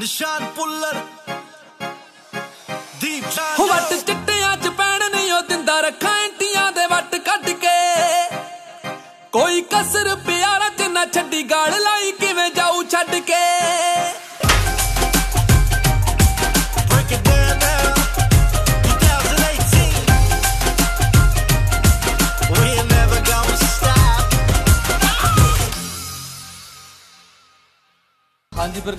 ਨਿਸ਼ਾਨ ਪੁੱਲਰ ਦੀਪ ਹੋ ਵੱਟ ਚਿੱਟਿਆਂ ਚ ਪੈਣ ਨਹੀਂ ਉਹ ਦਿੰਦਾ ਰੱਖਾਂ ਐਂਟੀਆਂ ਦੇ ਵੱਟ ਕੱਢ ਕੇ ਕੋਈ ਕਸਰ ਪਿਆਰਾ ਚ ਨਾ ਛੱਡੀ ਗਾਲ ਲਾਈ ਕਿਵੇਂ ਜਾਊ ਛੱਡ ਕੇ break it down now 2018 we're never gonna stop ਹਾਂਜੀ ਫਿਰ